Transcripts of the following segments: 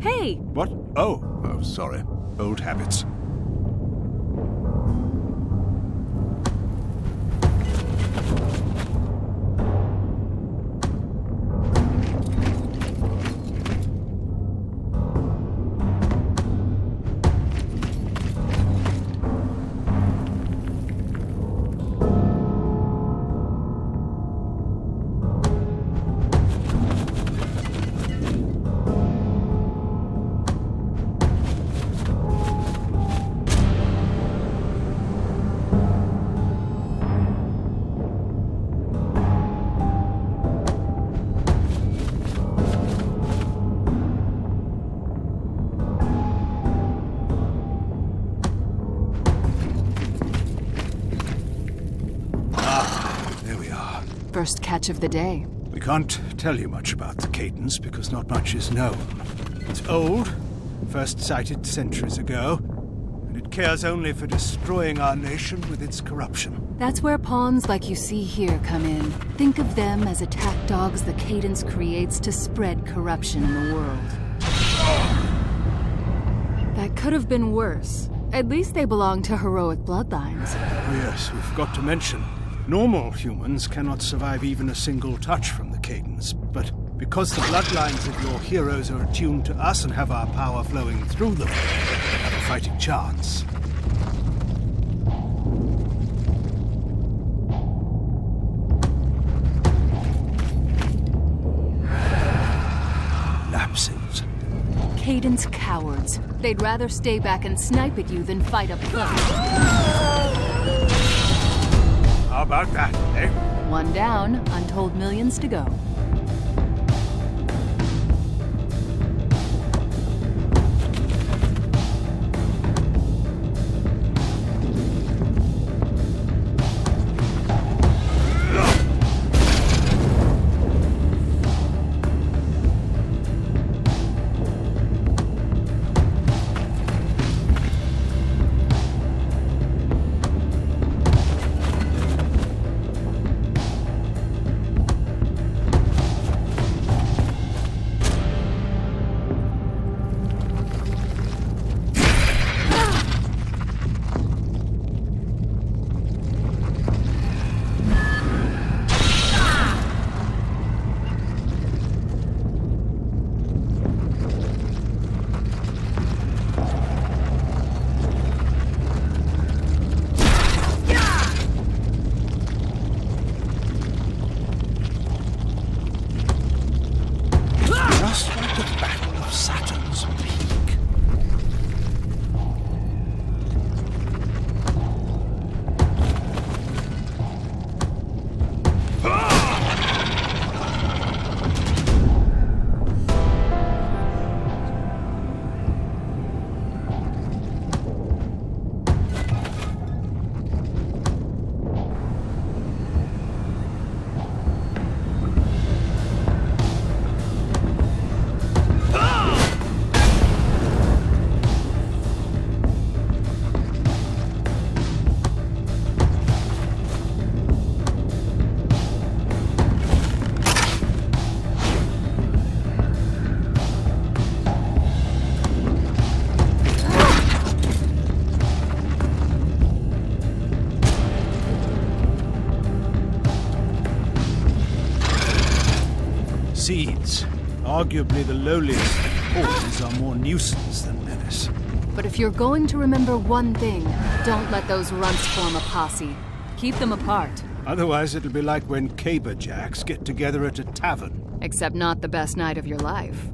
Hey! What? Oh, oh, sorry. Old habits. Of the day. We can't tell you much about the cadence because not much is known. It's old, first sighted centuries ago, and it cares only for destroying our nation with its corruption. That's where pawns like you see here come in. Think of them as attack dogs the Cadence creates to spread corruption in the world. That could have been worse. At least they belong to heroic bloodlines. Oh, yes, we've got to mention. Normal humans cannot survive even a single touch from the cadence, but because the bloodlines of your heroes are attuned to us and have our power flowing through them, they have a fighting chance. Lapses. Cadence cowards. They'd rather stay back and snipe at you than fight up close. How about that, eh? One down, untold millions to go. Seeds. Arguably the lowliest pawns are more nuisance than menace. But if you're going to remember one thing, don't let those runts form a posse. Keep them apart. Otherwise, it'll be like when caber jacks get together at a tavern. Except not the best night of your life.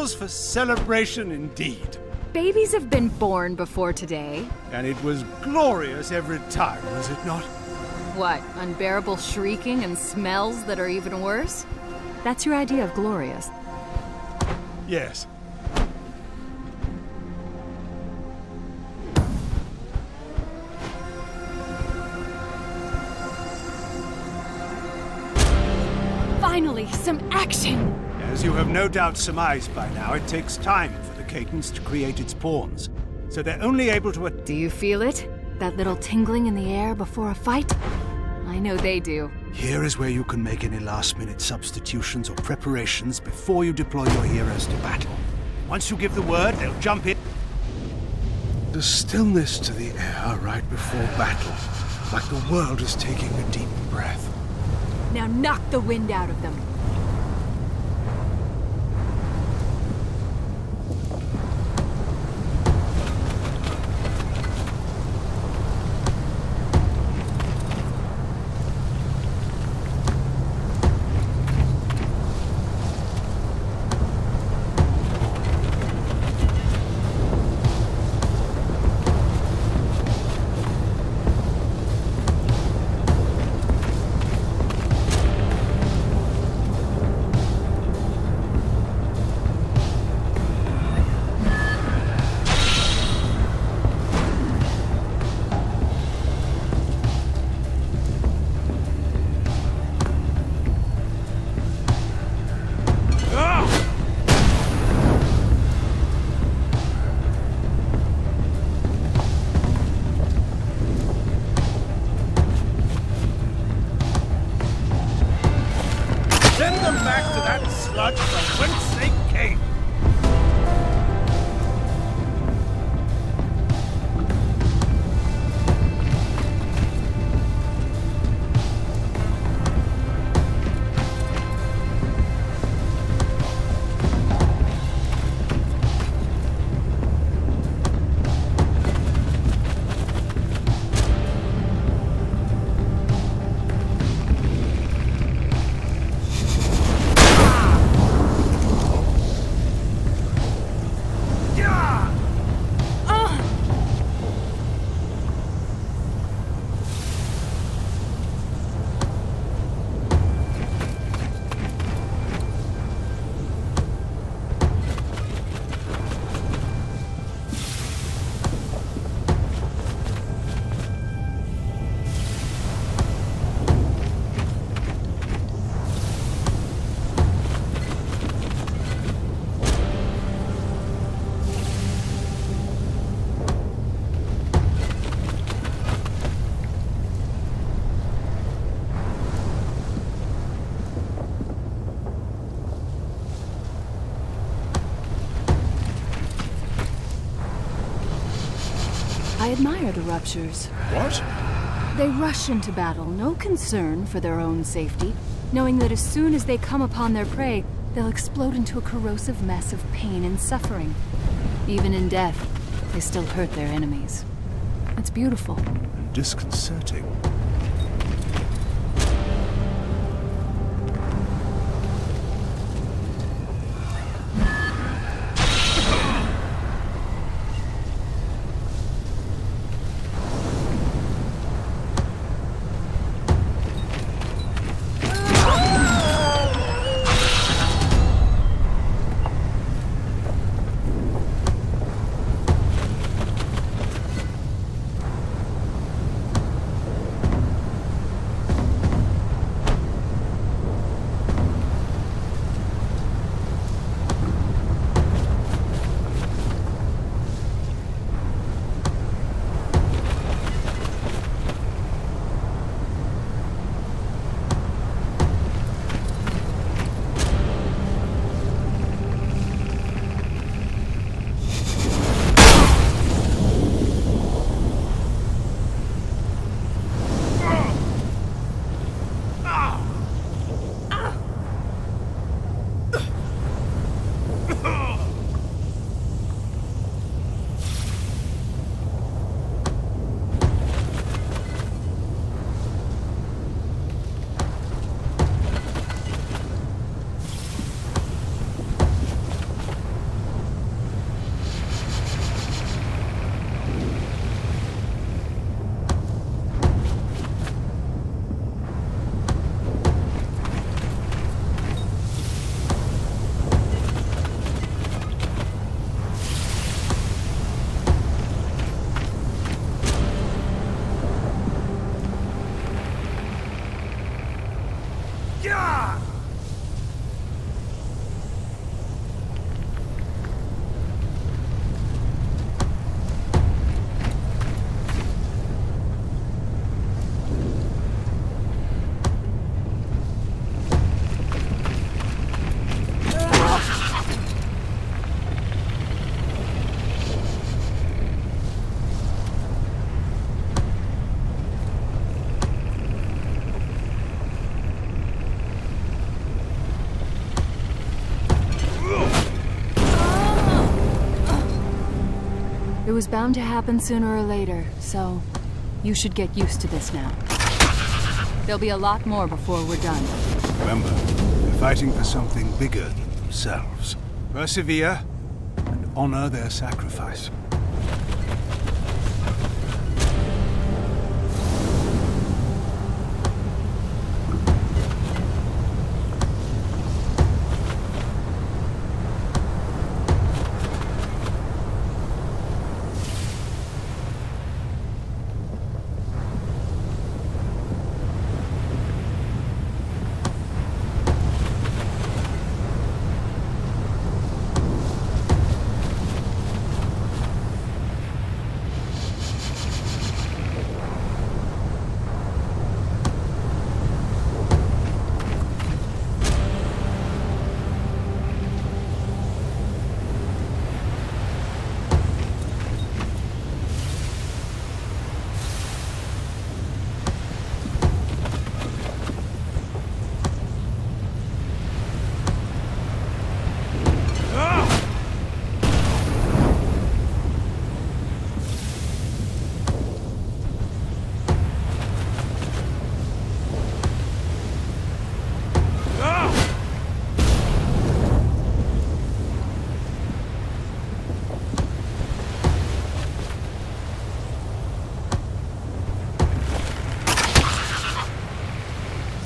Cause for celebration indeed. Babies have been born before today. And it was glorious every time, was it not? What, unbearable shrieking and smells that are even worse? That's your idea of glorious. Yes. Finally, some action! As you have no doubt surmised by now, it takes time for the cadence to create its pawns. So they're only able to... Do you feel it? That little tingling in the air before a fight? I know they do. Here is where you can make any last-minute substitutions or preparations before you deploy your heroes to battle. Once you give the word, they'll jump in. The stillness to the air right before battle, like the world is taking a deep breath. Now knock the wind out of them. I admire the ruptures. What? They rush into battle, no concern for their own safety, knowing that as soon as they come upon their prey, they'll explode into a corrosive mess of pain and suffering. Even in death, they still hurt their enemies. It's beautiful. And disconcerting. Was bound to happen sooner or later, so you should get used to this now. There'll be a lot more before we're done. Remember, they're fighting for something bigger than themselves. Persevere and honor their sacrifice.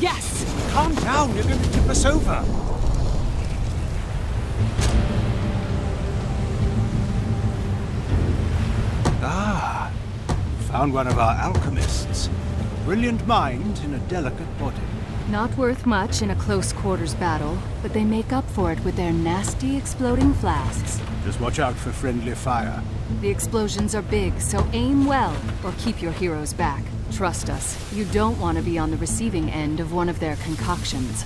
Yes! You're going to tip us over. Ah, found one of our alchemists. A brilliant mind in a delicate body. Not worth much in a close quarters battle, but they make up for it with their nasty exploding flasks. Just watch out for friendly fire. The explosions are big, so aim well, or keep your heroes back. Trust us, you don't want to be on the receiving end of one of their concoctions.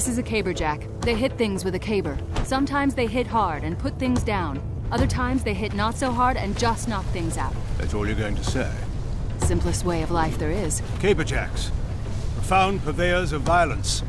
This is a caberjack. They hit things with a caber. Sometimes they hit hard and put things down. Other times they hit not so hard and just knock things out. That's all you're going to say. Simplest way of life there is. Caberjacks. Profound purveyors of violence.